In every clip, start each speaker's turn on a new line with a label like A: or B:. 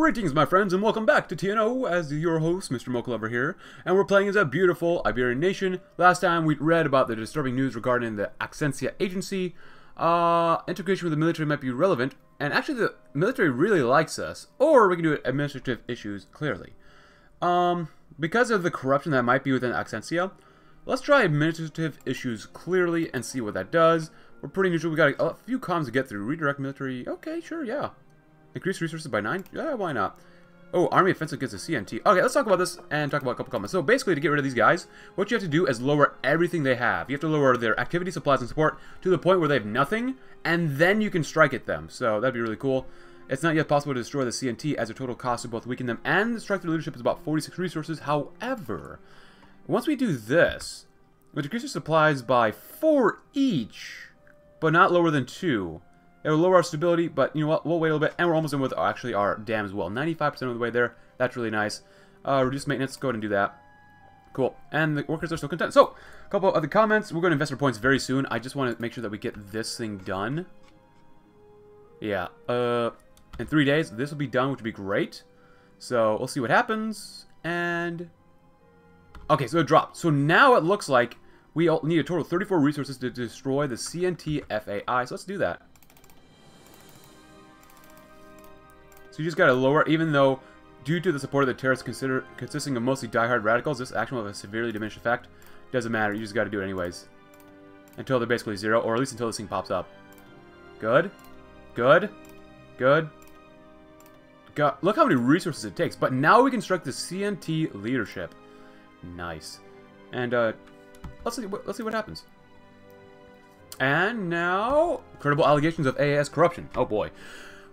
A: Greetings, my friends, and welcome back to TNO as your host, Mr. Mochalover here. And we're playing as a beautiful Iberian nation. Last time we read about the disturbing news regarding the Accentia agency. Uh, integration with the military might be relevant, and actually the military really likes us. Or we can do administrative issues clearly. Um, because of the corruption that might be within Accentia, let's try administrative issues clearly and see what that does. We're pretty neutral. We got a few comms to get through. Redirect military. Okay, sure, yeah. Increase resources by 9? Yeah, why not? Oh, army offensive against the CNT. Okay, let's talk about this and talk about a couple comments. So basically, to get rid of these guys, what you have to do is lower everything they have. You have to lower their activity, supplies, and support to the point where they have nothing, and then you can strike at them. So that'd be really cool. It's not yet possible to destroy the CNT as a total cost to both weaken them and strike their leadership is about 46 resources. However, once we do this, we decrease their supplies by 4 each, but not lower than 2. It will lower our stability, but you know what? We'll wait a little bit, and we're almost done with actually our dam as well. 95% of the way there. That's really nice. Uh, reduce maintenance. Go ahead and do that. Cool. And the workers are still content. So, a couple of other comments. We're going to invest our points very soon. I just want to make sure that we get this thing done. Yeah. Uh, in three days, this will be done, which would be great. So, we'll see what happens. And... Okay, so it dropped. So now it looks like we need a total of 34 resources to destroy the CNT FAI. So let's do that. So you just gotta lower, even though, due to the support of the terrorists consider, consisting of mostly die-hard radicals, this action will have a severely diminished effect. Doesn't matter, you just gotta do it anyways. Until they're basically zero, or at least until this thing pops up. Good. Good. Good. God, look how many resources it takes. But now we can strike the CNT leadership. Nice. And, uh, let's see, let's see what happens. And now, credible allegations of AAS corruption. Oh boy.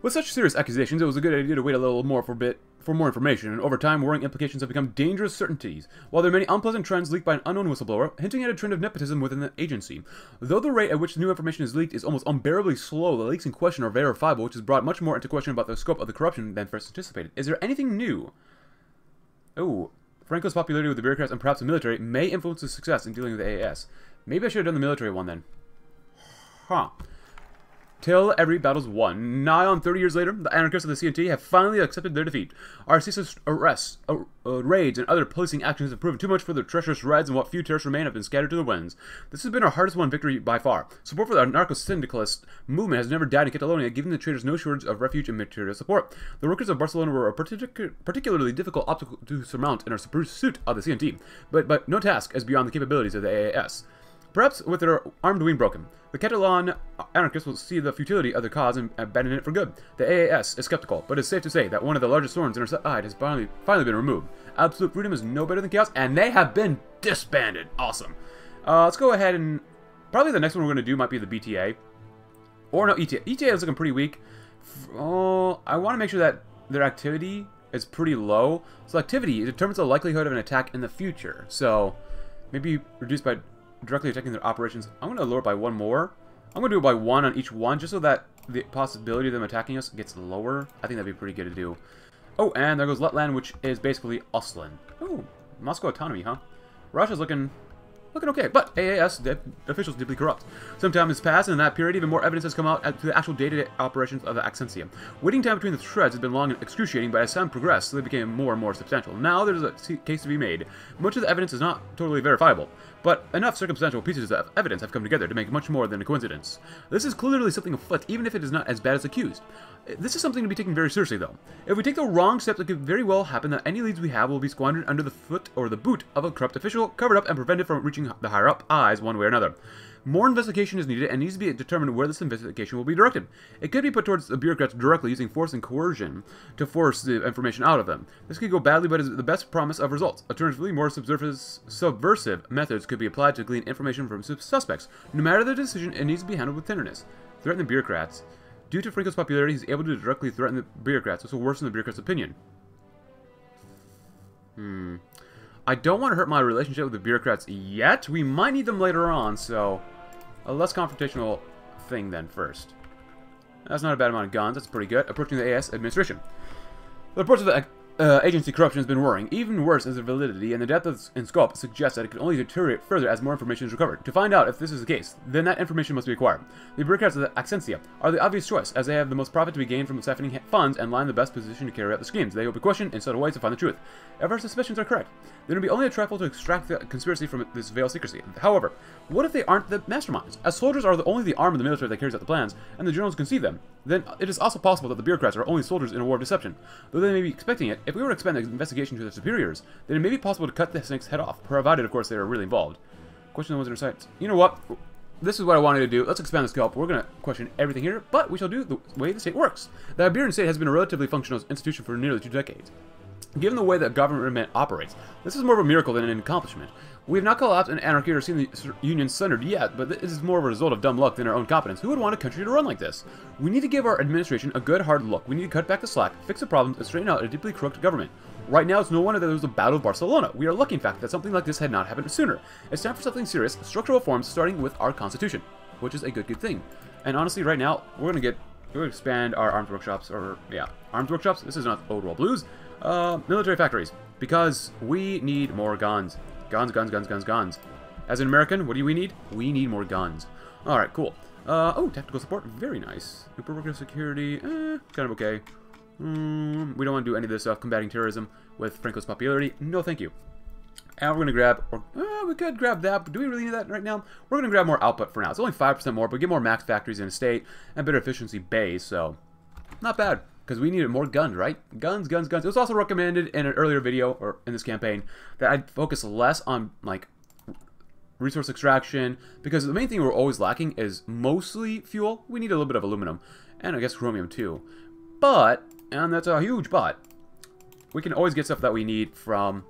A: With such serious accusations, it was a good idea to wait a little more for a bit for more information, and over time, worrying implications have become dangerous certainties. While there are many unpleasant trends leaked by an unknown whistleblower, hinting at a trend of nepotism within the agency. Though the rate at which new information is leaked is almost unbearably slow, the leaks in question are verifiable, which has brought much more into question about the scope of the corruption than first anticipated. Is there anything new? Oh, Franco's popularity with the bureaucrats and perhaps the military may influence his success in dealing with the AAS. Maybe I should have done the military one then. Huh. Till every battle's won. Nigh on 30 years later, the anarchists of the CNT have finally accepted their defeat. Our ceaseless arrests, uh, uh, raids, and other policing actions have proven too much for their treacherous raids, and what few terrorists remain have been scattered to the winds. This has been our hardest won victory by far. Support for the anarcho-syndicalist movement has never died in Catalonia, giving the traitors no shortage of refuge and material support. The workers of Barcelona were a partic particularly difficult obstacle to surmount in our pursuit of the CNT, but, but no task is beyond the capabilities of the AAS. Perhaps with their armed wing broken, the Catalan anarchists will see the futility of their cause and abandon it for good. The AAS is skeptical, but it's safe to say that one of the largest thorns in our side has finally, finally been removed. Absolute freedom is no better than chaos, and they have been disbanded. Awesome. Uh, let's go ahead and... Probably the next one we're going to do might be the BTA. Or no, ETA. ETA is looking pretty weak. Oh, I want to make sure that their activity is pretty low. So activity determines the likelihood of an attack in the future. So maybe reduced by directly attacking their operations. I'm going to lower it by one more. I'm going to do it by one on each one, just so that the possibility of them attacking us gets lower. I think that'd be pretty good to do. Oh, and there goes Letland, which is basically Uslan. Oh, Moscow autonomy, huh? Russia's looking looking okay. But AAS the officials deeply corrupt. Some time has passed, and in that period, even more evidence has come out to the actual day-to-day -day operations of the. Waiting time between the threads has been long and excruciating, but as time progressed, they became more and more substantial. Now there's a case to be made. Much of the evidence is not totally verifiable, but enough circumstantial pieces of evidence have come together to make much more than a coincidence. This is clearly something afoot, even if it is not as bad as accused. This is something to be taken very seriously, though. If we take the wrong steps, it could very well happen that any leads we have will be squandered under the foot or the boot of a corrupt official, covered up and prevented from reaching the higher-up eyes one way or another. More investigation is needed and needs to be determined where this investigation will be directed. It could be put towards the bureaucrats directly using force and coercion to force the information out of them. This could go badly, but is the best promise of results. Alternatively, more subversive methods could be applied to glean information from suspects. No matter the decision, it needs to be handled with tenderness. Threaten the bureaucrats. Due to Franco's popularity, he's able to directly threaten the bureaucrats, which will worsen the bureaucrats' opinion. Hmm. I don't want to hurt my relationship with the bureaucrats yet. We might need them later on, so... A less confrontational thing then first. That's not a bad amount of guns. That's pretty good. Approaching the AS administration. The reports of the uh, agency corruption has been worrying. Even worse is the validity and the depth of, and scope suggests that it can only deteriorate further as more information is recovered. To find out if this is the case, then that information must be acquired. The bureaucrats of the Accentia are the obvious choice, as they have the most profit to be gained from siphoning funds and lie in the best position to carry out the schemes. They will be questioned in subtle ways to find the truth. If our suspicions are correct, then it will be only a trifle to extract the conspiracy from this veiled secrecy. However, what if they aren't the masterminds? As soldiers are the, only the arm of the military that carries out the plans, and the generals conceive them, then it is also possible that the bureaucrats are only soldiers in a war of deception. Though they may be expecting it, if we were to expand the investigation to their superiors, then it may be possible to cut the snake's head off, provided, of course, they are really involved. Question the ones in our sights. You know what? This is what I wanted to do. Let's expand the scope. We're going to question everything here, but we shall do the way the state works. The Iberian state has been a relatively functional institution for nearly two decades. Given the way that government operates, this is more of a miracle than an accomplishment. We have not collapsed in anarchy or seen the Union sundered yet, but this is more of a result of dumb luck than our own competence. Who would want a country to run like this? We need to give our administration a good hard look. We need to cut back the slack, fix the problems, and straighten out a deeply crooked government. Right now, it's no wonder that there was a Battle of Barcelona. We are lucky, in fact, that something like this had not happened sooner. It's time for something serious, structural reforms, starting with our constitution, which is a good, good thing. And honestly, right now, we're gonna get, we're gonna expand our arms workshops, or, yeah, arms workshops. This is not Old World Blues. Uh, military factories, because we need more guns. Guns, guns, guns, guns, guns. As an American, what do we need? We need more guns. Alright, cool. Uh, oh, tactical support. Very nice. Super security. Eh, kind of okay. Mm, we don't want to do any of this stuff. Combating terrorism with Franco's popularity. No, thank you. And we're going to grab, or uh, we could grab that, but do we really need that right now? We're going to grab more output for now. It's only 5% more, but we get more max factories in a state and better efficiency base, so not bad because we needed more guns, right? Guns, guns, guns. It was also recommended in an earlier video, or in this campaign, that I focus less on, like, resource extraction, because the main thing we're always lacking is mostly fuel. We need a little bit of aluminum, and I guess chromium too. But, and that's a huge but, we can always get stuff that we need from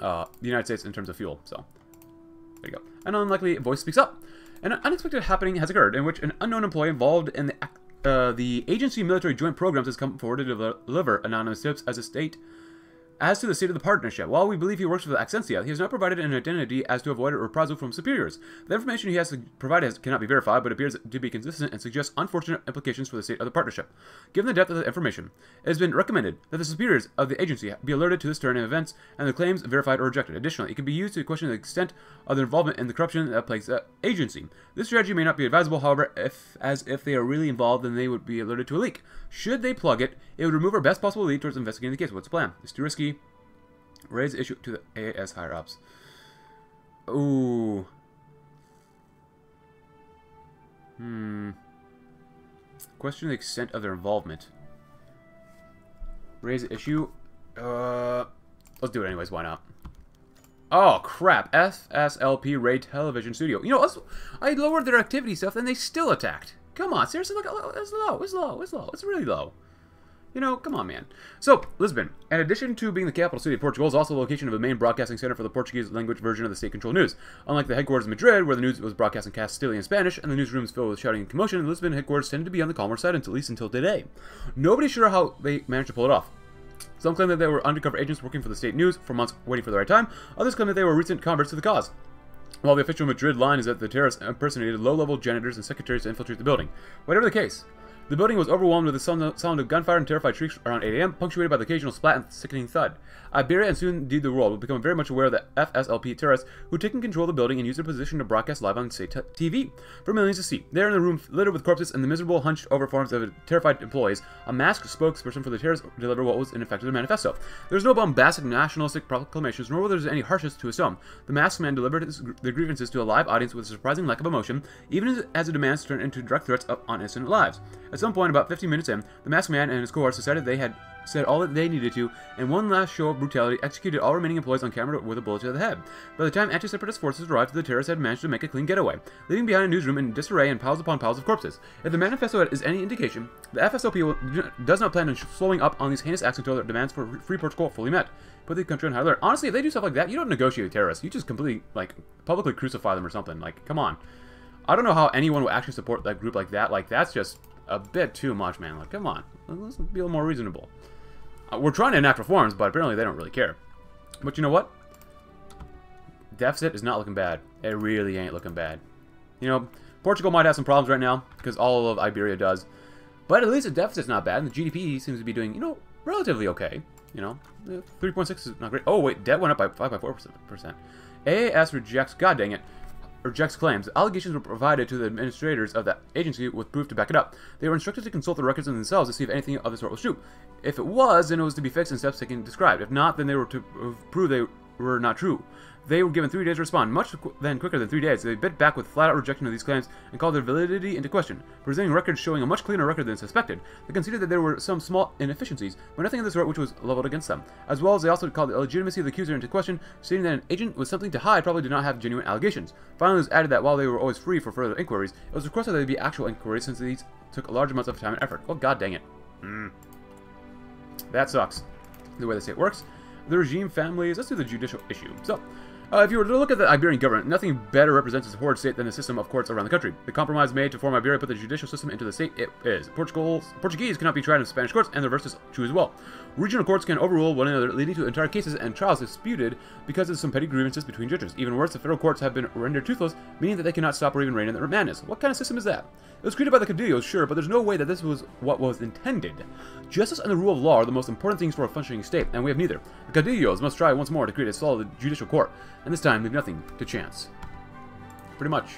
A: uh, the United States in terms of fuel, so there you go. An unlikely voice speaks up. An unexpected happening has occurred in which an unknown employee involved in the uh, the agency military joint programs has come forward to deliver anonymous tips as a state as to the state of the partnership, while we believe he works for Accentia, he has not provided an identity as to avoid a reprisal from superiors. The information he has provided cannot be verified, but appears to be consistent and suggests unfortunate implications for the state of the partnership. Given the depth of the information, it has been recommended that the superiors of the agency be alerted to this turn of events and the claims verified or rejected. Additionally, it can be used to question the extent of their involvement in the corruption that plagues the agency. This strategy may not be advisable, however, if as if they are really involved, then they would be alerted to a leak. Should they plug it, it would remove our best possible lead towards investigating the case. What's the plan? It's too risky. Raise issue to the AAS higher-ups. Ooh. Hmm. Question the extent of their involvement. Raise the issue. Uh, let's do it anyways. Why not? Oh, crap. FSLP Ray Television Studio. You know, I lowered their activity stuff and they still attacked. Come on, seriously, look, it's low, it's low, it's low, it's really low. You know, come on, man. So, Lisbon, in addition to being the capital city of Portugal, is also the location of the main broadcasting center for the Portuguese language version of the state-controlled news. Unlike the headquarters in Madrid, where the news was broadcast in Castilian Spanish, and the newsrooms filled with shouting and commotion, the Lisbon headquarters tended to be on the calmer side, at least until today. Nobody's sure how they managed to pull it off. Some claim that they were undercover agents working for the state news for months waiting for the right time. Others claim that they were recent converts to the cause. While the official Madrid line is that the terrorists impersonated low-level janitors and secretaries to infiltrate the building. Whatever the case, the building was overwhelmed with the sound of gunfire and terrified shrieks around 8 a.m., punctuated by the occasional splat and sickening thud. Iberia and soon indeed the world will become very much aware of the FSLP terrorists who had taken control of the building and used their position to broadcast live on state TV for millions to see. There in the room littered with corpses and the miserable, hunched over forms of terrified employees, a masked spokesperson for the terrorists delivered what was in effect their manifesto. There was no bombastic nationalistic proclamations, nor was there any harshness to his tone. The masked man delivered his, their grievances to a live audience with a surprising lack of emotion, even as the demands turned into direct threats on innocent lives. At some point, about 15 minutes in, the masked man and his cohorts decided they had said all that they needed to, and one last show of brutality executed all remaining employees on camera with a bullet to the head. By the time anti-separatist forces arrived, the terrorists had managed to make a clean getaway, leaving behind a newsroom in disarray and piles upon piles of corpses. If the manifesto is any indication, the FSLP does not plan on slowing up on these heinous acts until their demands for free Portugal fully met. Put the country on high alert. Honestly, if they do stuff like that, you don't negotiate with terrorists. You just completely, like, publicly crucify them or something. Like, come on. I don't know how anyone will actually support that group like that. Like, that's just a bit too much, man. Like, come on. Let's be a little more reasonable. Uh, we're trying to enact reforms, but apparently they don't really care. But you know what? Deficit is not looking bad. It really ain't looking bad. You know, Portugal might have some problems right now, because all of Iberia does. But at least the deficit's not bad, and the GDP seems to be doing, you know, relatively okay. you know, 3.6 is not great. Oh, wait, debt went up by 5.4%. AAS rejects, god dang it, rejects claims. Allegations were provided to the administrators of that agency with proof to back it up. They were instructed to consult the records themselves to see if anything of the sort was true. If it was, then it was to be fixed and steps taken described. If not, then they were to prove they were not true. They were given three days to respond, much qu then quicker than three days. They bit back with flat-out rejection of these claims and called their validity into question. Presenting records showing a much cleaner record than suspected, they conceded that there were some small inefficiencies, but nothing of the sort which was leveled against them. As well as they also called the legitimacy of the accuser into question, stating that an agent with something to hide probably did not have genuine allegations. Finally, it was added that while they were always free for further inquiries, it was requested that they be actual inquiries since these took large amounts of time and effort. Well, god dang it. Mm. That sucks. The way the state works. The regime families, let's do the judicial issue. So, uh, if you were to look at the Iberian government, nothing better represents its horrid state than the system of courts around the country. The compromise made to form Iberia put the judicial system into the state it is. Portugal's, Portuguese cannot be tried in Spanish courts, and the reverse is true as well. Regional courts can overrule one another, leading to entire cases and trials disputed because of some petty grievances between judges. Even worse, the federal courts have been rendered toothless, meaning that they cannot stop or even rein in their madness. What kind of system is that? It was created by the Caudillos, sure, but there's no way that this was what was intended. Justice and the rule of law are the most important things for a functioning state, and we have neither. The Caudillos must try once more to create a solid judicial court, and this time leave nothing to chance. Pretty much.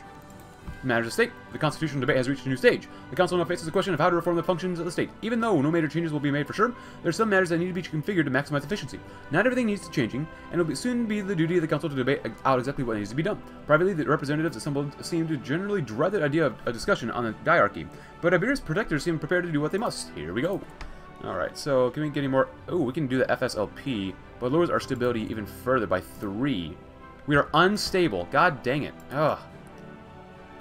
A: Matters of state, the constitutional debate has reached a new stage. The council now faces the question of how to reform the functions of the state. Even though no major changes will be made for sure, there are some matters that need to be configured to maximize efficiency. Not everything needs to changing, and it will soon be the duty of the council to debate out exactly what needs to be done. Privately, the representatives assembled seem to generally dread the idea of a discussion on the diarchy, but Iberia's protectors seem prepared to do what they must. Here we go. Alright, so can we get any more? Oh, we can do the FSLP, but lowers our stability even further by 3. We are unstable. God dang it. Ugh.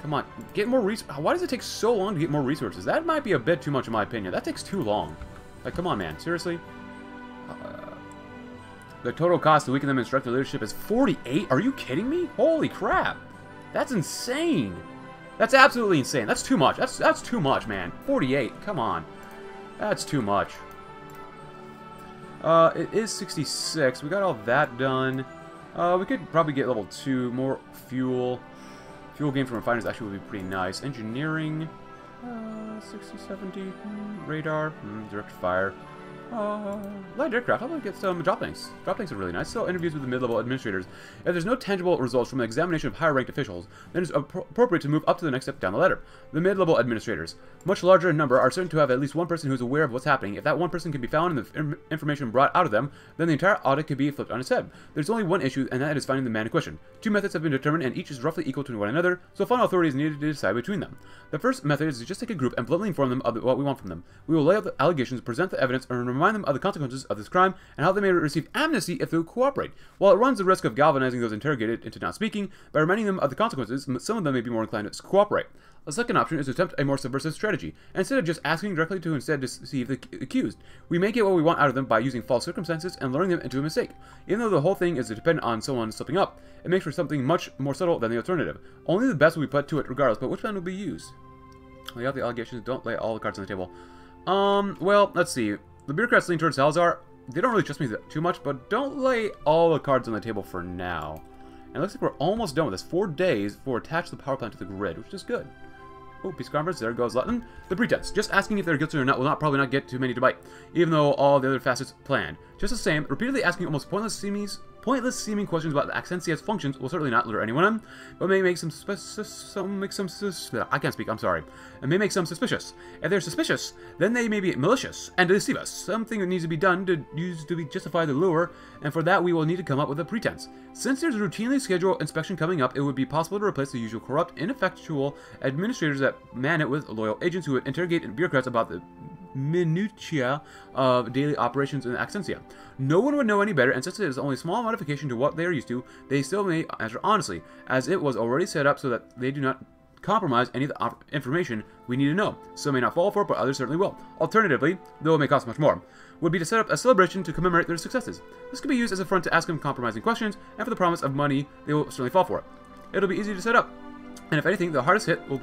A: Come on, get more resources. Why does it take so long to get more resources? That might be a bit too much in my opinion. That takes too long. Like, come on, man. Seriously? Uh, the total cost to weaken them in instructor leadership is 48? Are you kidding me? Holy crap. That's insane. That's absolutely insane. That's too much. That's that's too much, man. 48. Come on. That's too much. Uh, it is 66. We got all that done. Uh, we could probably get level 2. More fuel. Fuel gain from refiners actually would be pretty nice. Engineering, uh, 60, 70, mm, radar, mm, direct fire. Uh, light aircraft. How about get some drop tanks? Drop tanks are really nice. So interviews with the mid-level administrators. If there's no tangible results from the examination of higher-ranked officials, then it's appropriate to move up to the next step down the ladder. The mid-level administrators, much larger in number, are certain to have at least one person who's aware of what's happening. If that one person can be found and the information brought out of them, then the entire audit could be flipped on its head. There's only one issue, and that is finding the man in question. Two methods have been determined, and each is roughly equal to one another, so final authority is needed to decide between them. The first method is to just take a group and bluntly inform them of what we want from them. We will lay out the allegations, present the evidence, and remind them of the consequences of this crime and how they may receive amnesty if they cooperate. While it runs the risk of galvanizing those interrogated into not speaking, by reminding them of the consequences, some of them may be more inclined to cooperate. A second option is to attempt a more subversive strategy. Instead of just asking directly to instead deceive the accused, we may get what we want out of them by using false circumstances and luring them into a mistake. Even though the whole thing is dependent on someone slipping up, it makes for something much more subtle than the alternative. Only the best will be put to it regardless, but which plan will be used? Lay out the allegations, don't lay all the cards on the table. Um, well, let's see. The bureaucrats lean towards Salazar. They don't really trust me too much, but don't lay all the cards on the table for now. And it looks like we're almost done with this. Four days for attach the power plant to the grid, which is good. Oh, peace conference, there goes Latin. The pretense. Just asking if they're guilty or not will not probably not get too many to bite, even though all the other facets planned. Just the same, repeatedly asking almost pointless seemies Pointless seeming questions about Accensia's functions will certainly not lure anyone in, but may make some, some make some I can't speak, I'm sorry. And may make some suspicious. If they're suspicious, then they may be malicious and deceive us. Something that needs to be done to use to be justify the lure, and for that we will need to come up with a pretense. Since there's a routinely scheduled inspection coming up, it would be possible to replace the usual corrupt, ineffectual administrators that man it with loyal agents who would interrogate bureaucrats about the minutiae of daily operations in Accensia. No one would know any better, and since it is only a small modification to what they are used to, they still may answer honestly, as it was already set up so that they do not compromise any of the information we need to know. Some may not fall for it, but others certainly will. Alternatively, though it may cost much more, would be to set up a celebration to commemorate their successes. This could be used as a front to ask them compromising questions, and for the promise of money, they will certainly fall for it. It'll be easy to set up, and if anything, the hardest hit will,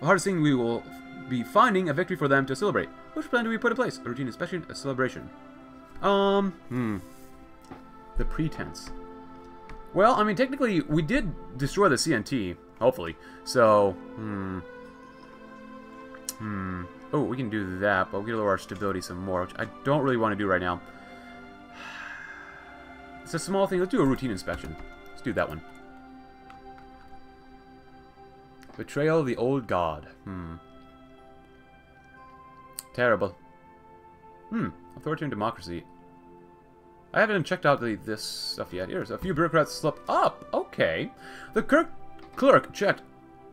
A: the hardest thing we will be finding a victory for them to celebrate. Which plan do we put in place? A routine inspection, a celebration. Um, hmm. The pretense. Well, I mean, technically, we did destroy the CNT, hopefully. So, hmm. Hmm. Oh, we can do that, but we can lower our stability some more, which I don't really want to do right now. It's a small thing. Let's do a routine inspection. Let's do that one. Betrayal of the Old God. Hmm. Terrible. Hmm. Authoritarian democracy. I haven't checked out the, this stuff yet. Here's a few bureaucrats slip up. Okay. The clerk, clerk checked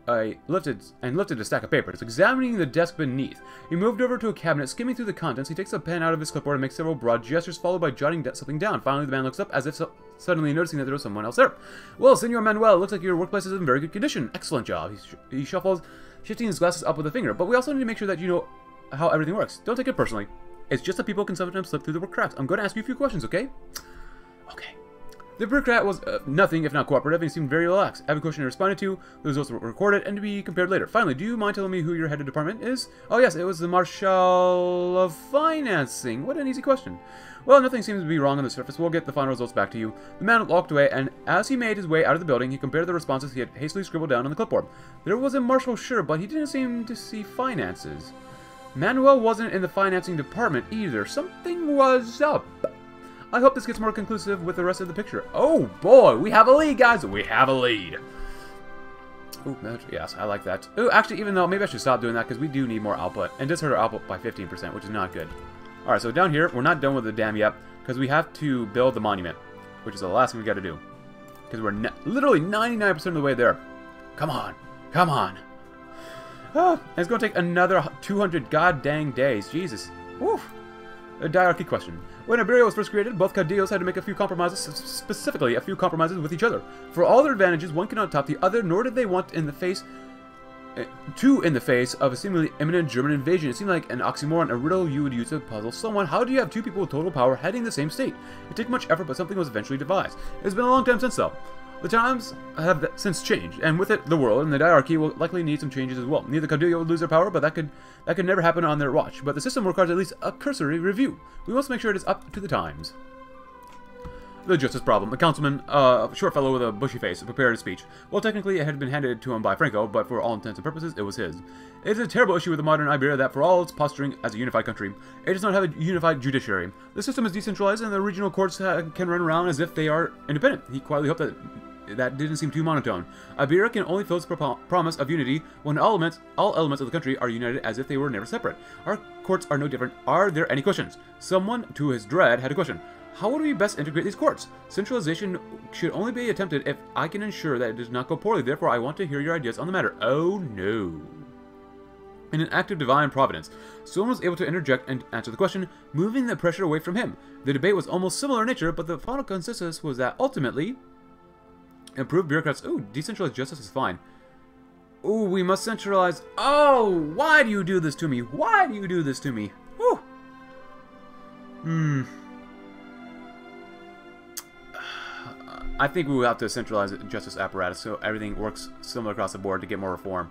A: I lifted and lifted a stack of papers, examining the desk beneath. He moved over to a cabinet, skimming through the contents. He takes a pen out of his clipboard and makes several broad gestures, followed by jotting something down. Finally, the man looks up, as if so suddenly noticing that there was someone else there. Well, Senor Manuel, looks like your workplace is in very good condition. Excellent job. He, sh he shuffles, shifting his glasses up with a finger. But we also need to make sure that you know how everything works. Don't take it personally. It's just that people can sometimes slip through the cracks. I'm going to ask you a few questions, okay? Okay. The bureaucrat was uh, nothing if not cooperative and seemed very relaxed. Every question he responded to, the results were recorded and to be compared later. Finally, do you mind telling me who your head of department is? Oh yes, it was the Marshal of Financing. What an easy question. Well, nothing seems to be wrong on the surface. We'll get the final results back to you. The man walked away, and as he made his way out of the building, he compared the responses he had hastily scribbled down on the clipboard. There was a marshal sure, but he didn't seem to see finances. Manuel wasn't in the financing department either. Something was up. I hope this gets more conclusive with the rest of the picture. Oh boy, we have a lead, guys. We have a lead. Oh, yes, I like that. Oh, actually, even though maybe I should stop doing that because we do need more output. And just hurt our output by 15%, which is not good. Alright, so down here, we're not done with the dam yet because we have to build the monument, which is the last thing we got to do. Because we're literally 99% of the way there. Come on. Come on. Ah, it's going to take another 200 god dang days. Jesus. Woof. A diarchy question. When Iberia was first created, both caudillos had to make a few compromises, specifically a few compromises with each other. For all their advantages, one cannot top the other, nor did they want in the face uh, two in the face of a seemingly imminent German invasion. It seemed like an oxymoron, a riddle you would use to puzzle someone. How do you have two people with total power heading the same state? It took much effort, but something was eventually devised. It's been a long time since, though. The times have since changed, and with it, the world and the diarchy will likely need some changes as well. Neither Caudillo will lose their power, but that could that could never happen on their watch. But the system requires at least a cursory review. We must make sure it is up to the times. The justice problem. The councilman, uh, a short fellow with a bushy face, prepared a speech. Well, technically it had been handed to him by Franco, but for all intents and purposes, it was his. It is a terrible issue with the modern Iberia that for all its posturing as a unified country, it does not have a unified judiciary. The system is decentralized and the regional courts can run around as if they are independent. He quietly hoped that that didn't seem too monotone. Iberia can only fill its pro promise of unity when elements, all elements of the country are united as if they were never separate. Our courts are no different. Are there any questions? Someone, to his dread, had a question. How would we best integrate these courts? Centralization should only be attempted if I can ensure that it does not go poorly. Therefore, I want to hear your ideas on the matter. Oh no. In an act of divine providence, someone was able to interject and answer the question, moving the pressure away from him. The debate was almost similar in nature, but the final consensus was that ultimately, Improve bureaucrats. Ooh, decentralized justice is fine. Ooh, we must centralize. Oh, why do you do this to me? Why do you do this to me? Whew. Hmm. I think we will have to centralize the justice apparatus so everything works similar across the board to get more reform.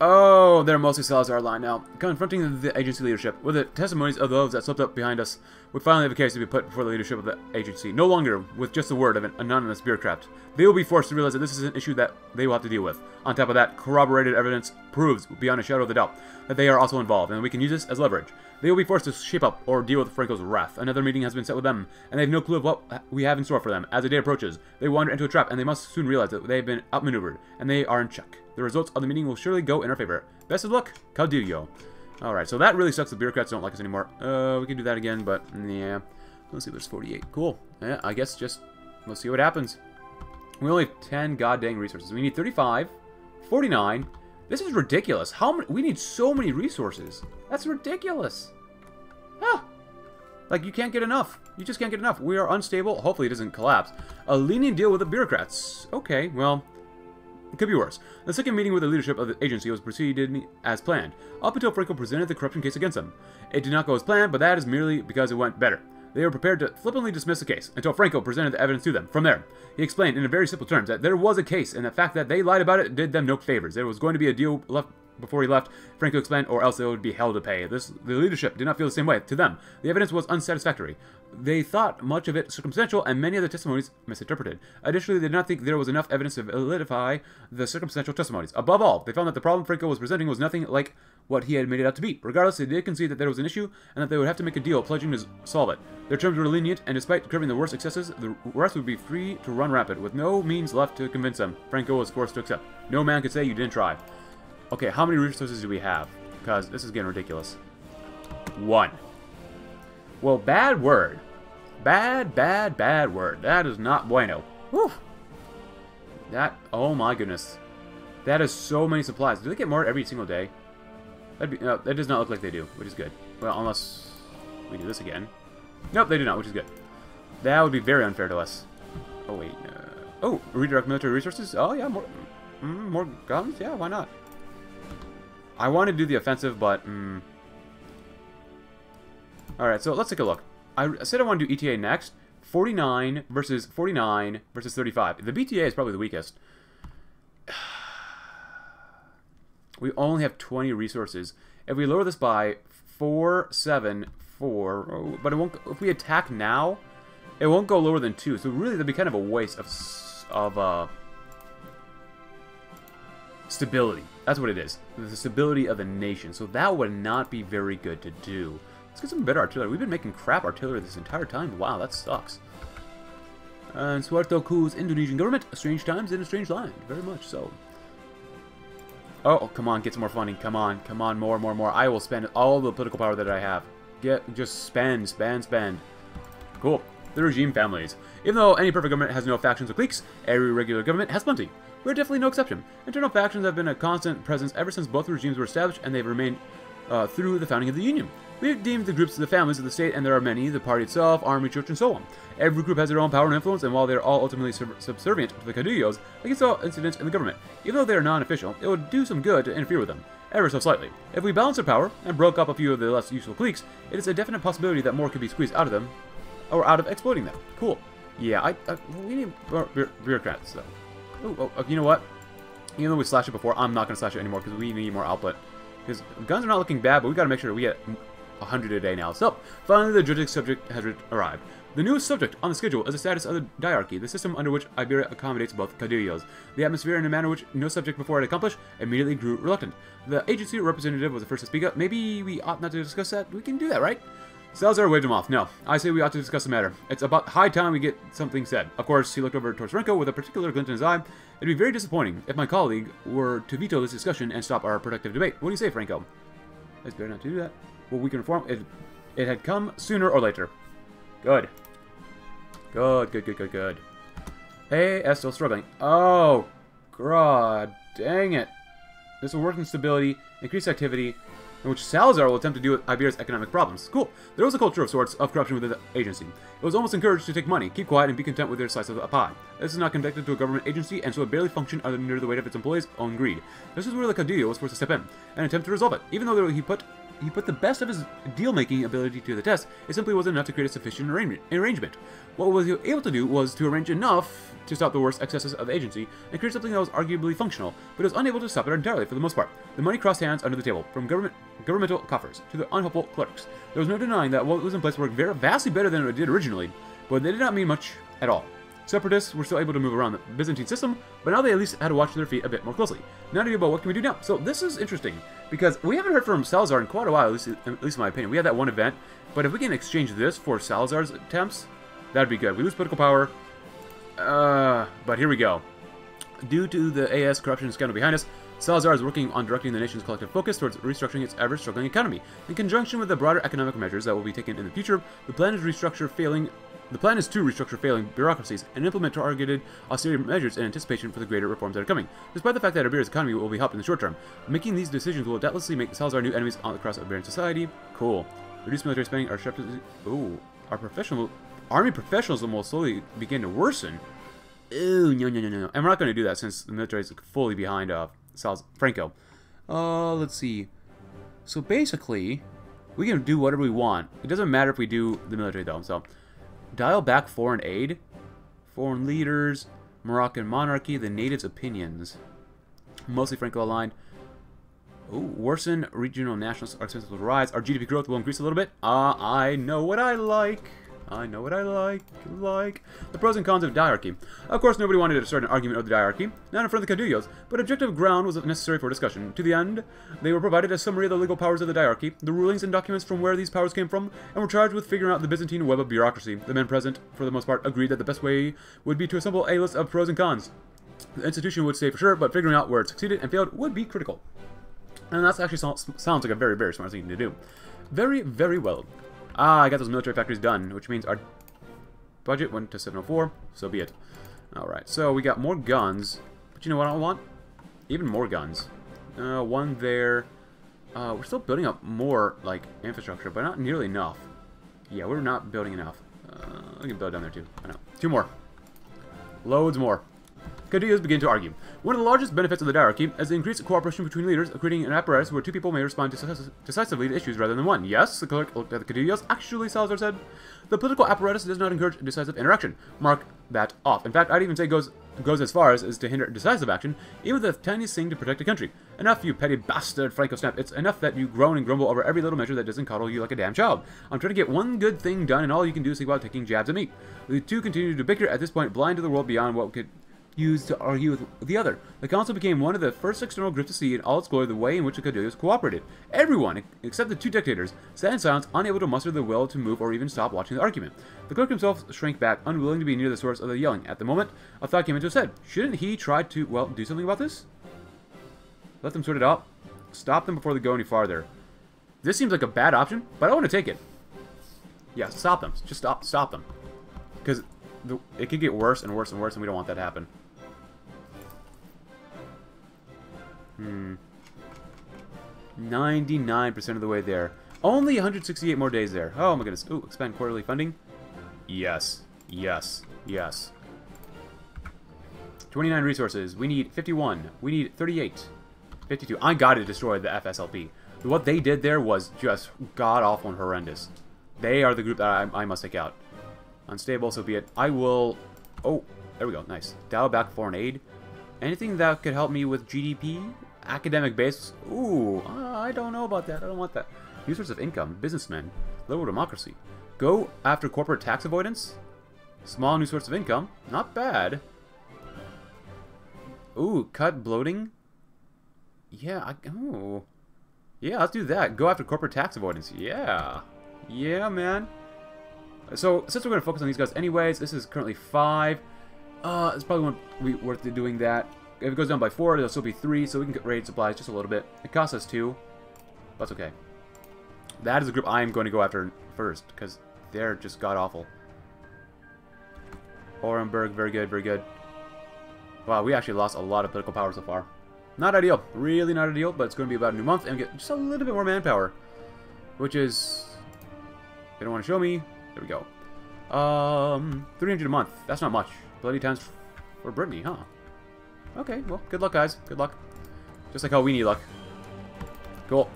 A: Oh, they're mostly Salazar line now. Confronting the agency leadership. With the testimonies of those that slipped up behind us, we finally have a case to be put before the leadership of the agency. No longer with just the word of an anonymous bureaucrat. They will be forced to realize that this is an issue that they will have to deal with. On top of that, corroborated evidence proves, beyond a shadow of a doubt, that they are also involved, and we can use this as leverage. They will be forced to shape up or deal with Franco's wrath. Another meeting has been set with them, and they have no clue of what we have in store for them. As the day approaches, they wander into a trap, and they must soon realize that they have been outmaneuvered, and they are in check. The results of the meeting will surely go in our favor. Best of luck, Caudillo. Alright, so that really sucks. The bureaucrats don't like us anymore. Uh, we can do that again, but yeah. Let's see what's 48. Cool. Yeah, I guess just, let's see what happens. We only have 10 goddamn resources. We need 35, 49. This is ridiculous. How many? We need so many resources. That's ridiculous. Huh. Like, you can't get enough. You just can't get enough. We are unstable. Hopefully it doesn't collapse. A lenient deal with the bureaucrats. Okay, well, it could be worse. The second meeting with the leadership of the agency was proceeded as planned, up until Franco presented the corruption case against them. It did not go as planned, but that is merely because it went better. They were prepared to flippantly dismiss the case, until Franco presented the evidence to them. From there, he explained in very simple terms that there was a case, and the fact that they lied about it did them no favors. There was going to be a deal left before he left, Franco explained, or else they would be hell to pay. This, the leadership did not feel the same way. To them, the evidence was unsatisfactory. They thought much of it circumstantial, and many of the testimonies misinterpreted. Additionally, they did not think there was enough evidence to validify the circumstantial testimonies. Above all, they found that the problem Franco was presenting was nothing like what he had made it out to be. Regardless, they did concede that there was an issue, and that they would have to make a deal, pledging to solve it. Their terms were lenient, and despite curbing the worst excesses, the rest would be free to run rapid, with no means left to convince them. Franco was forced to accept. No man could say you didn't try. Okay, how many resources do we have? Because this is getting ridiculous. One. Well, bad word. Bad, bad, bad word. That is not bueno. Whew. That, oh my goodness. That is so many supplies. Do they get more every single day? Be, no, that does not look like they do, which is good. Well, unless we do this again. Nope, they do not, which is good. That would be very unfair to us. Oh, wait. Uh, oh, redirect military resources? Oh, yeah, more, mm, more guns? Yeah, why not? I want to do the offensive, but... Mm. Alright, so let's take a look. I said I want to do ETA next. 49 versus 49 versus 35. The BTA is probably the weakest. We only have 20 resources. If we lower this by 4, 7, 4... But it won't... If we attack now, it won't go lower than 2. So really, that'd be kind of a waste of... of uh, stability. That's what it is. The stability of the nation. So that would not be very good to do. Let's get some better artillery. We've been making crap artillery this entire time. Wow, that sucks. And Suharto's Indonesian government. Strange times in a strange land. Very much so. Oh, come on, get some more funding. Come on, come on, more, more, more. I will spend all the political power that I have. Get, just spend, spend, spend. Cool. The regime families. Even though any perfect government has no factions or cliques, every regular government has plenty. We're definitely no exception. Internal factions have been a constant presence ever since both regimes were established, and they've remained uh, through the founding of the Union. We've deemed the groups the families of the state, and there are many, the party itself, army, church, and so on. Every group has their own power and influence, and while they're all ultimately sub subservient to the caudillos, against all incidents in the government, even though they are non-official, it would do some good to interfere with them, ever so slightly. If we balance their power, and broke up a few of the less useful cliques, it is a definite possibility that more could be squeezed out of them, or out of exploiting them. Cool. Yeah, I, I we need bureaucrats, though. Oh, oh, you know what? Even though we slashed it before, I'm not going to slash it anymore, because we need more output. Because guns are not looking bad, but we got to make sure we get 100 a day now. So, finally the dreaded subject has arrived. The newest subject on the schedule is the status of the diarchy, the system under which Iberia accommodates both caudillos. The atmosphere, in a manner which no subject before had accomplished, immediately grew reluctant. The agency representative was the first to speak up. Maybe we ought not to discuss that? We can do that, right? Salazar waved him off. No, I say we ought to discuss the matter. It's about high time we get something said. Of course, he looked over towards Franco with a particular glint in his eye. It'd be very disappointing if my colleague were to veto this discussion and stop our productive debate. What do you say, Franco? It's better not to do that. Well, we can inform it. It had come sooner or later. Good. Good, good, good, good, good. Hey, S still struggling. Oh, god, dang it. This will work in stability, increase activity, in which Salazar will attempt to deal with Iberia's economic problems. Cool. There was a culture of sorts of corruption within the agency. It was almost encouraged to take money, keep quiet, and be content with their slice of the pie. This is not connected to a government agency, and so it barely functioned under the weight of its employees' own greed. This is where the Caudillo was forced to step in and attempt to resolve it. Even though he put he put the best of his deal-making ability to the test, it simply wasn't enough to create a sufficient arrangement. What was he able to do was to arrange enough to stop the worst excesses of agency and create something that was arguably functional, but was unable to stop it entirely for the most part. The money crossed hands under the table, from government governmental coffers to the unhelpful clerks. There was no denying that what was in place worked vastly better than it did originally, but they did not mean much at all. Separatists were still able to move around the Byzantine system, but now they at least had to watch their feet a bit more closely. Now to you about what can we do now? So this is interesting, because we haven't heard from Salazar in quite a while, at least, at least in my opinion. We had that one event, but if we can exchange this for Salazar's attempts, that'd be good. We lose political power, uh, but here we go. Due to the AS corruption scandal behind us, Salazar is working on directing the nation's collective focus towards restructuring its ever-struggling economy. In conjunction with the broader economic measures that will be taken in the future, the plan is to restructure failing the plan is to restructure failing bureaucracies and implement targeted austerity measures in anticipation for the greater reforms that are coming. Despite the fact that Iberia's economy will be helped in the short term, making these decisions will doubtlessly make Salazar new enemies across Iberian society. Cool. Reduce military spending. Our Ooh, our professional army professionalism will slowly begin to worsen. Ooh, no, no, no, no. And we're not going to do that since the military is fully behind uh, Franco. Uh, let's see. So basically, we can do whatever we want. It doesn't matter if we do the military though. So Dial back foreign aid. Foreign leaders. Moroccan monarchy. The natives' opinions. Mostly Franco aligned. Ooh, worsen regional national expenses will rise. Our GDP growth will increase a little bit. Ah, uh, I know what I like. I know what I like, like. The pros and cons of diarchy. Of course, nobody wanted to start an argument over the diarchy, not in front of the Caudillos, but objective ground was necessary for discussion. To the end, they were provided a summary of the legal powers of the diarchy, the rulings and documents from where these powers came from, and were charged with figuring out the Byzantine web of bureaucracy. The men present, for the most part, agreed that the best way would be to assemble a list of pros and cons. The institution would say for sure, but figuring out where it succeeded and failed would be critical. And that actually sounds like a very, very smart thing to do. Very, very well. Ah, I got those military factories done, which means our budget went to 704. So be it. Alright, so we got more guns. But you know what I want? Even more guns. Uh, one there. Uh, we're still building up more, like, infrastructure, but not nearly enough. Yeah, we're not building enough. Uh, I can build down there, too. I know. Two more. Loads more. Caudillos begin to argue. One of the largest benefits of the diarchy is the increased cooperation between leaders, creating an apparatus where two people may respond decisively to issues rather than one. Yes, the clerk looked at the Caudillos. Actually, Salazar said, the political apparatus does not encourage decisive interaction. Mark that off. In fact, I'd even say goes goes as far as, as to hinder decisive action, even the tiniest thing to protect a country. Enough, you petty bastard, Franco snapped. It's enough that you groan and grumble over every little measure that doesn't coddle you like a damn child. I'm trying to get one good thing done, and all you can do is think about taking jabs at me. The two continued to bicker at this point, blind to the world beyond what could used to argue with the other. The Council became one of the first external groups to see in all its glory the way in which the Caudillos cooperated. Everyone, except the two dictators, sat in silence, unable to muster the will to move or even stop watching the argument. The clerk himself shrank back, unwilling to be near the source of the yelling. At the moment, a thought came into his head. Shouldn't he try to, well, do something about this? Let them sort it out. Stop them before they go any farther. This seems like a bad option, but I want to take it. Yeah, stop them. Just stop, stop them. Because it could get worse and worse and worse, and we don't want that to happen. Hmm. 99% of the way there. Only 168 more days there. Oh my goodness. Ooh, expand quarterly funding. Yes. Yes. Yes. 29 resources. We need 51. We need 38. 52. I gotta destroy the FSLP. What they did there was just god-awful and horrendous. They are the group that I, I, must take out. Unstable, so be it. I will... Oh, there we go. Nice. Dial back foreign aid. Anything that could help me with GDP? Academic base? Ooh, I don't know about that. I don't want that. New source of income. Businessmen. Liberal democracy. Go after corporate tax avoidance? Small new source of income. Not bad. Ooh, cut bloating? Yeah, I, oh. Yeah, let's do that. Go after corporate tax avoidance. Yeah. Yeah, man. So, since we're going to focus on these guys anyways, this is currently 5. Uh, it's probably won't worth doing that. If it goes down by 4, it'll still be 3, so we can get raid supplies just a little bit. It costs us 2. but That's okay. That is the group I am going to go after first, because they're just god-awful. Orenburg, very good, very good. Wow, we actually lost a lot of political power so far. Not ideal. Really not ideal, but it's going to be about a new month and get just a little bit more manpower. Which is... They don't want to show me. There we go. Um, 300 a month. That's not much. Bloody times for Brittany, huh? Okay, well, good luck, guys. Good luck. Just like how we need luck. Cool.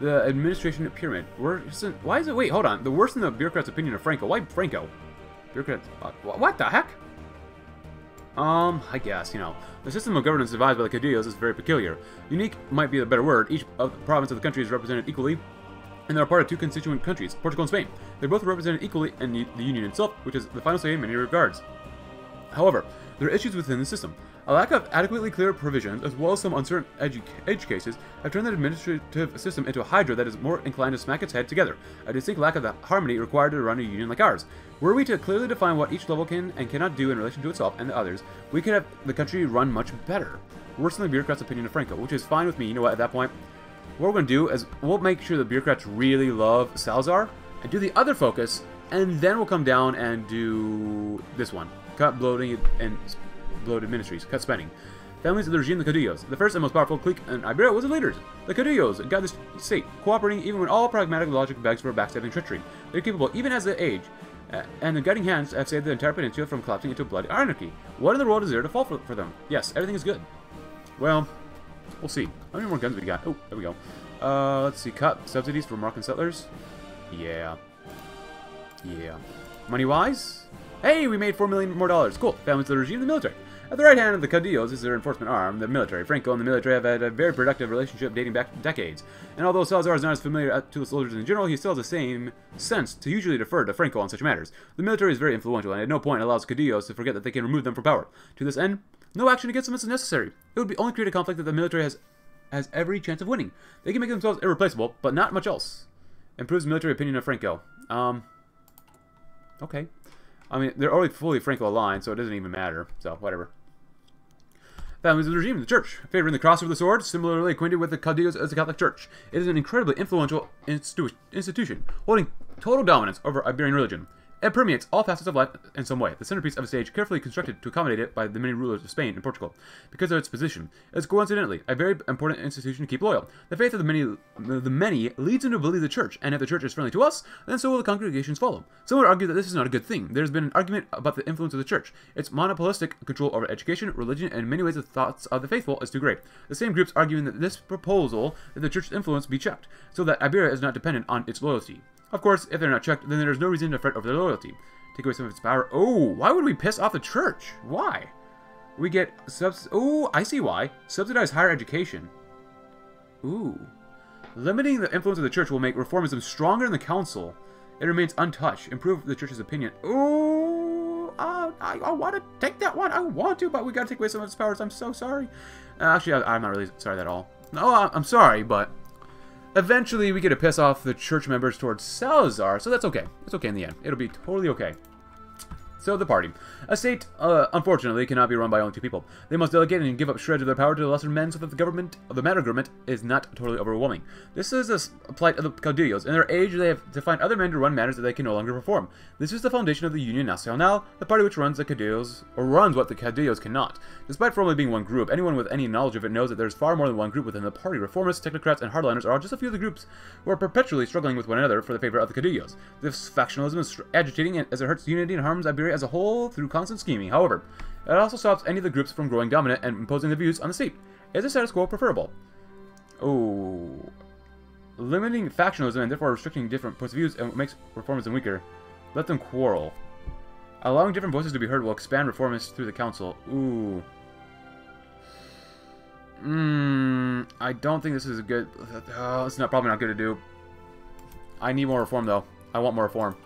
A: The administration pyramid. We're why is it? Wait, hold on. The worst in the bureaucrat's opinion of Franco. Why Franco? Bureaucrats. Uh, what the heck? Um, I guess, you know. The system of governance devised by the Caudillos is very peculiar. Unique might be the better word. Each of the province of the country is represented equally, and they are part of two constituent countries, Portugal and Spain. They're both represented equally in the Union itself, which is the final say in many regards. However, there are issues within the system. A lack of adequately clear provisions, as well as some uncertain edge, cases, have turned the administrative system into a hydra that is more inclined to smack its head together, a distinct lack of the harmony required to run a union like ours. Were we to clearly define what each level can and cannot do in relation to itself and the others, we could have the country run much better. Worse than the bureaucrats' opinion of Franco, which is fine with me, you know what, at that point, what we're going to do is we'll make sure the bureaucrats really love Salazar, and do the other focus, and then we'll come down and do this one. Cut bloating and bloated ministries, cut spending. Families of the regime, the Caudillos. The first and most powerful clique in Iberia was the leaders. The Caudillos guide the state, cooperating even when all pragmatic logic begs for backstabbing treachery. They're capable even as they age, uh, and the guiding hands have saved the entire peninsula from collapsing into bloody anarchy. What in the world is there to fall for, for them? Yes, everything is good. Well, we'll see. How many more guns we got? Oh, there we go. Uh, let's see. Cut subsidies for Moroccan settlers. Yeah. Yeah. Money-wise? Hey, we made four million more dollars. Cool. Families of the regime, the military. At the right hand of the Caudillos is their enforcement arm, the military. Franco and the military have had a very productive relationship dating back decades. And although Salazar is not as familiar to the soldiers in general, he still has the same sense to usually defer to Franco on such matters. The military is very influential, and at no point allows Caudillos to forget that they can remove them from power. To this end, no action against them is necessary. It would be only create a conflict that the military has has every chance of winning. They can make themselves irreplaceable, but not much else. Improves military opinion of Franco. Um, okay. I mean, they're already fully Franco aligned, so it doesn't even matter. So, whatever. Families of the regime, the church, favoring the cross over the sword, similarly acquainted with the Caudillos as the Catholic Church. It is an incredibly influential institu institution, holding total dominance over Iberian religion. It permeates all facets of life in some way, the centerpiece of a stage carefully constructed to accommodate it by the many rulers of Spain and Portugal. Because of its position, it is coincidentally a very important institution to keep loyal. The faith of the many, the many leads them to believe the church, and if the church is friendly to us, then so will the congregations follow. Some would argue that this is not a good thing. There has been an argument about the influence of the church. Its monopolistic control over education, religion, and in many ways the thoughts of the faithful is too great. The same groups arguing that this proposal that the church's influence be checked, so that Iberia is not dependent on its loyalty. Of course, if they're not checked, then there's no reason to fret over their loyalty. Take away some of its power. Oh, why would we piss off the church? Why? We get subs... Oh, I see why. Subsidize higher education. Ooh. Limiting the influence of the church will make reformism stronger in the council. It remains untouched. Improve the church's opinion. Ooh, uh, I, I want to take that one. I want to, but we got to take away some of its powers. I'm so sorry. Uh, actually, I, am not really sorry at all. No, I'm sorry, but Eventually, we get to piss off the church members towards Salazar, so that's okay. It's okay in the end. It'll be totally okay. So the party. A state, uh, unfortunately, cannot be run by only two people. They must delegate and give up shreds of their power to the lesser men so that the government, of the matter government, is not totally overwhelming. This is a plight of the caudillos. In their age, they have to find other men to run matters that they can no longer perform. This is the foundation of the Union Nacional, the party which runs the caudillos, or runs what the caudillos cannot. Despite formally being one group, anyone with any knowledge of it knows that there's far more than one group within the party. Reformists, technocrats, and hardliners are just a few of the groups who are perpetually struggling with one another for the favor of the caudillos. This factionalism is agitating as it hurts unity and harms Iberia as a whole through constant scheming. However, it also stops any of the groups from growing dominant and imposing their views on the state. Is the status quo preferable? Oh. Limiting factionalism and therefore restricting different points of views makes reformism weaker. Let them quarrel. Allowing different voices to be heard will expand reformists through the council. Ooh. Mmm, I don't think this is a good... Uh, oh, it's not probably not good to do. I need more reform, though. I want more reform.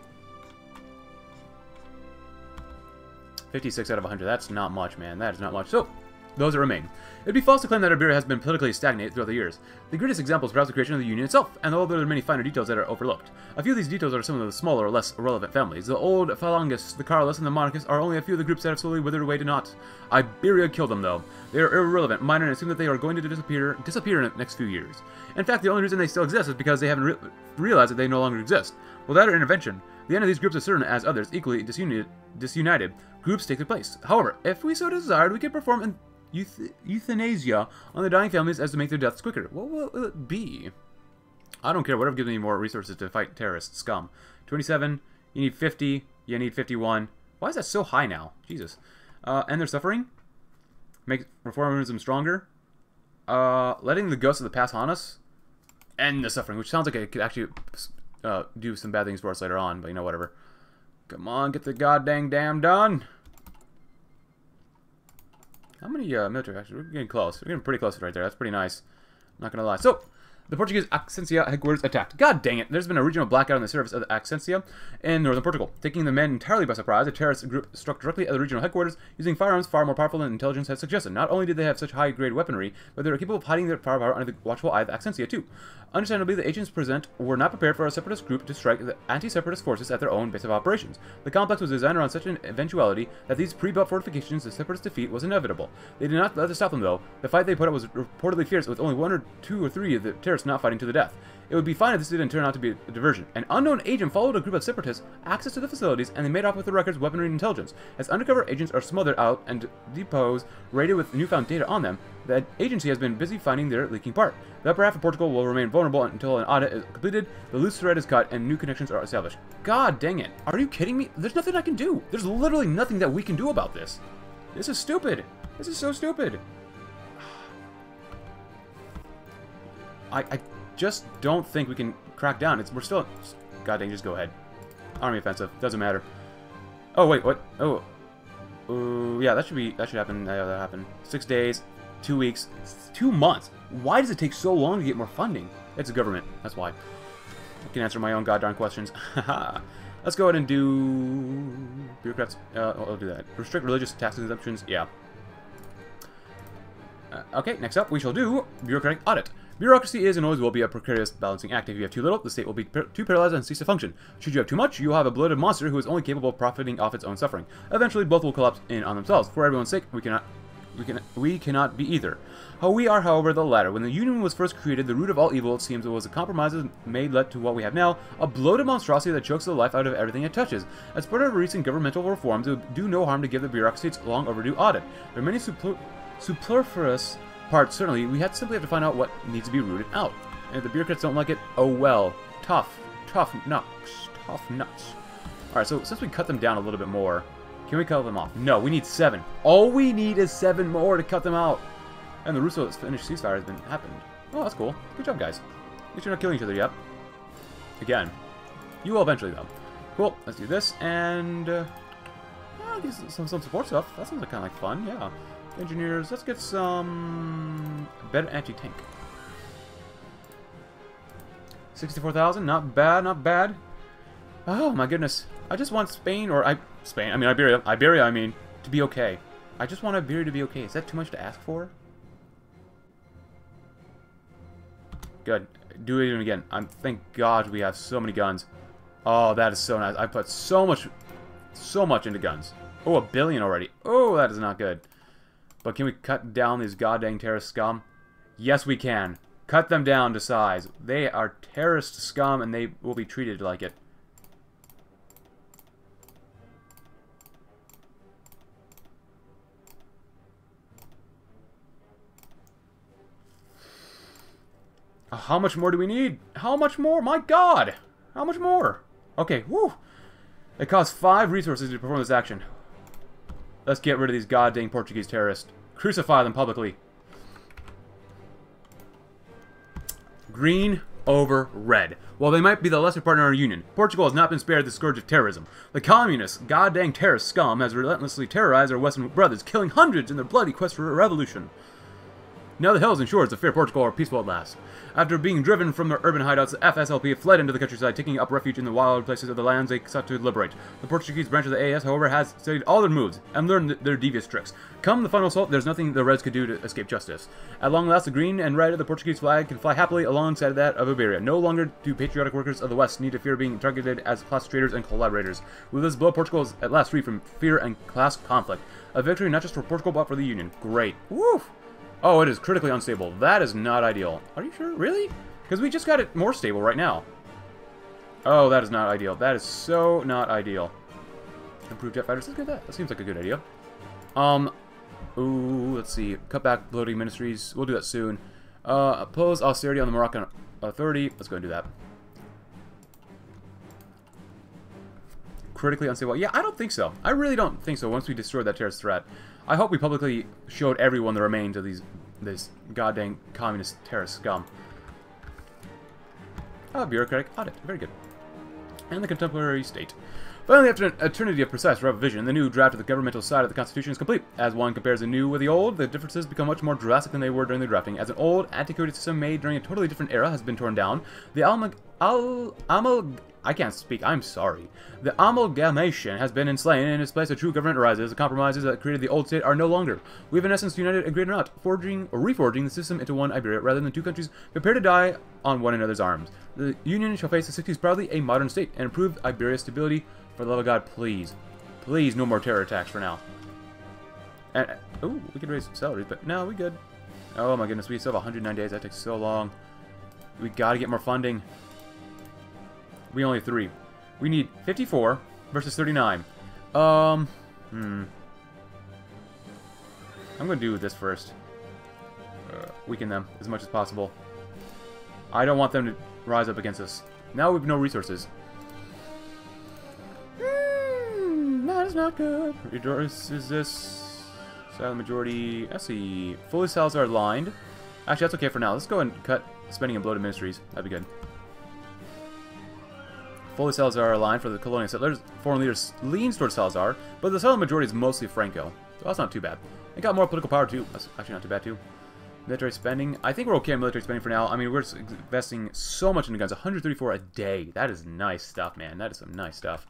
A: 56 out of 100. That's not much, man. That is not much. So, those that remain. It would be false to claim that Iberia has been politically stagnant throughout the years. The greatest example is perhaps the creation of the Union itself, and although there are many finer details that are overlooked. A few of these details are some of the smaller less relevant families. The old Phalangists, the Carlists, and the Monarchists are only a few of the groups that have slowly withered away to naught. Iberia killed them, though. They are irrelevant, minor, and assume that they are going to disappear disappear in the next few years. In fact, the only reason they still exist is because they haven't re realized that they no longer exist. Without our intervention, the end of these groups is certain as others, equally disunited, disunited groups take their place. However, if we so desired, we could perform euth euthanasia on the dying families as to make their deaths quicker. What will it be? I don't care. Whatever gives me more resources to fight terrorist scum. 27. You need 50. You need 51. Why is that so high now? Jesus. Uh, end their suffering. Make reformism stronger. Uh, letting the ghosts of the past haunt us. End the suffering, which sounds like it could actually uh, do some bad things for us later on, but you know, whatever. Come on, get the goddamn damn done. How many uh, military factions? We're getting close. We're getting pretty close right there. That's pretty nice. I'm not gonna lie. So, the Portuguese Accentia headquarters attacked. God dang it, there's been a regional blackout on the surface of the Accentia in northern Portugal. Taking the men entirely by surprise, a terrorist group struck directly at the regional headquarters using firearms far more powerful than intelligence had suggested. Not only did they have such high-grade weaponry, but they were capable of hiding their firepower under the watchful eye of Accentia too. Understandably, the agents present were not prepared for a separatist group to strike the anti-separatist forces at their own base of operations. The complex was designed around such an eventuality that these pre-built fortifications, the separatist defeat was inevitable. They did not let this stop them though. The fight they put up was reportedly fierce, with only one or two or three of the terrorists not fighting to the death. It would be fine if this didn't turn out to be a diversion. An unknown agent followed a group of separatists, access to the facilities, and they made off with the records, weaponry, and intelligence. As undercover agents are smothered out and deposed, raided with newfound data on them, the agency has been busy finding their leaking part. The upper half of Portugal will remain vulnerable until an audit is completed, the loose thread is cut, and new connections are established. God dang it. Are you kidding me? There's nothing I can do. There's literally nothing that we can do about this. This is stupid. This is so stupid. I, I just don't think we can crack down. It's We're still... God dang, just go ahead. Army offensive. Doesn't matter. Oh, wait, what? Oh. Yeah, that should be that should happen. Yeah, that happened. Six days, two weeks, two months. Why does it take so long to get more funding? It's a government. That's why. I can answer my own goddamn questions. Let's go ahead and do bureaucrats. Uh, I'll do that. Restrict religious tax exemptions. Yeah. Uh, okay, next up we shall do bureaucratic audit. Bureaucracy is and always will be a precarious balancing act. If you have too little, the state will be par too paralyzed and cease to function. Should you have too much, you will have a bloated monster who is only capable of profiting off its own suffering. Eventually, both will collapse in on themselves. For everyone's sake, we cannot we can we cannot be either. How we are, however, the latter. When the Union was first created, the root of all evil, it seems, was the compromises made led to what we have now, a bloated monstrosity that chokes the life out of everything it touches. As part of recent governmental reforms, it would do no harm to give the bureaucracy its long overdue audit. There are many superfluous parts, certainly, we have simply have to find out what needs to be rooted out. And if the bureaucrats don't like it, oh well. Tough. Tough nuts. Tough nuts. Alright, so since we cut them down a little bit more, can we cut them off? No, we need seven. All we need is seven more to cut them out. And the Russo Finnish ceasefire has been happened. Oh, that's cool. Good job, guys. At least you're not killing each other yet. Again. You will eventually, though. Cool. Let's do this, and... Uh, yeah, some, some support stuff. That sounds like kind of like fun, yeah. Engineers, let's get some... Better anti-tank. 64,000, not bad, not bad. Oh, my goodness. I just want Spain, or I... Spain, I mean Iberia. Iberia, I mean, to be okay. I just want Iberia to be okay. Is that too much to ask for? Good. Do it again. I'm, thank God we have so many guns. Oh, that is so nice. I put so much, so much into guns. Oh, a billion already. Oh, that is not good. But can we cut down these goddamn terrorist scum? Yes, we can. Cut them down to size. They are terrorist scum, and they will be treated like it. Uh, how much more do we need? How much more? My god! How much more? Okay, whoo! It costs five resources to perform this action. Let's get rid of these goddamn Portuguese terrorists. Crucify them publicly. Green over red. While they might be the lesser partner in our union, Portugal has not been spared the scourge of terrorism. The communist, goddamn terrorist scum has relentlessly terrorized our Western brothers, killing hundreds in their bloody quest for a revolution. Now the hills and shores of fair Portugal are peaceful at last. After being driven from their urban hideouts, the FSLP fled into the countryside, taking up refuge in the wild places of the lands they sought to liberate. The Portuguese branch of the AS, however, has studied all their moves and learned their devious tricks. Come the final assault, there's nothing the Reds could do to escape justice. At long last, the green and red of the Portuguese flag can fly happily alongside that of Iberia. No longer do patriotic workers of the West need to fear being targeted as class traitors and collaborators. With this blow, Portugal is at last free from fear and class conflict. A victory not just for Portugal, but for the Union. Great. Woo! Oh, it is critically unstable. That is not ideal. Are you sure? Really? Because we just got it more stable right now. Oh, that is not ideal. That is so not ideal. Improved jet fighters. Let's get that. That seems like a good idea. Um, ooh, let's see. Cut back bloating ministries. We'll do that soon. Uh, oppose austerity on the Moroccan authority. Let's go and do that. Critically unstable. Yeah, I don't think so. I really don't think so once we destroy that terrorist threat. I hope we publicly showed everyone the remains of these this goddamn communist terrorist scum. Ah, bureaucratic audit. Very good. And the contemporary state. Finally, after an eternity of precise revision, the new draft of the governmental side of the Constitution is complete. As one compares the new with the old, the differences become much more drastic than they were during the drafting. As an old, antiquated system made during a totally different era has been torn down, the al amal I can't speak, I'm sorry. The amalgamation has been enslain, and in its place a true government arises. The compromises that created the old state are no longer. We have in essence united, agreed or not, forging or reforging the system into one Iberia, rather than two countries prepared to die on one another's arms. The Union shall face the 60s proudly a modern state, and improve Iberia's stability. For the love of God, please. Please, no more terror attacks for now. And, oh, we can raise salaries, but no, we good. Oh my goodness, we still have 109 days. That takes so long. We gotta get more funding. We only have three. We need 54 versus 39. Um, hmm. I'm going to do this first. Uh, weaken them as much as possible. I don't want them to rise up against us. Now we have no resources. Hmm, that is not good. Is this? Silent majority. I see. Fully Salazar aligned. Actually, that's okay for now. Let's go and cut spending and bloated ministries. That'd be good. Fully Salazar aligned for the colonial settlers. Foreign leaders leans towards Salazar, but the silent majority is mostly Franco. So that's not too bad. It got more political power too. That's actually not too bad too. Military spending. I think we're okay on military spending for now. I mean, we're investing so much into guns. 134 a day. That is nice stuff, man. That is some nice stuff.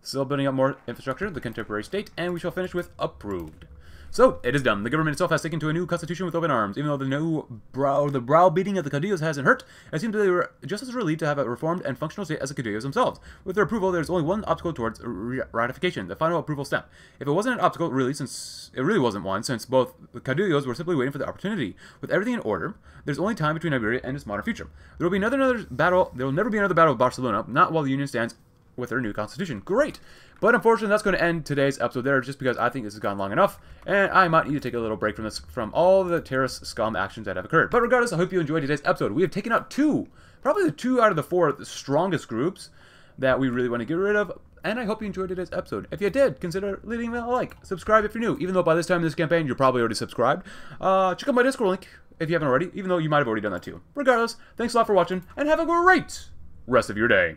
A: Still building up more infrastructure, the contemporary state, and we shall finish with approved. So, it is done. The government itself has taken to a new constitution with open arms. Even though the new brow, the browbeating of the Caudillos hasn't hurt, it seems they were just as relieved to have a reformed and functional state as the Caudillos themselves. With their approval, there's only one obstacle towards ratification, the final approval step. If it wasn't an obstacle, really, since it really wasn't one, since both the Caudillos were simply waiting for the opportunity. With everything in order, there's only time between Iberia and its modern future. There will be another, another battle. There will never be another battle of Barcelona, not while the Union stands with their new constitution. Great! But unfortunately, that's going to end today's episode there, just because I think this has gone long enough, and I might need to take a little break from this, from all the terrorist scum actions that have occurred. But regardless, I hope you enjoyed today's episode. We have taken out two, probably the two out of the four the strongest groups that we really want to get rid of, and I hope you enjoyed today's episode. If you did, consider leaving a like, subscribe if you're new, even though by this time in this campaign you're probably already subscribed. Uh, check out my Discord link if you haven't already, even though you might have already done that too. Regardless, thanks a lot for watching, and have a great rest of your day.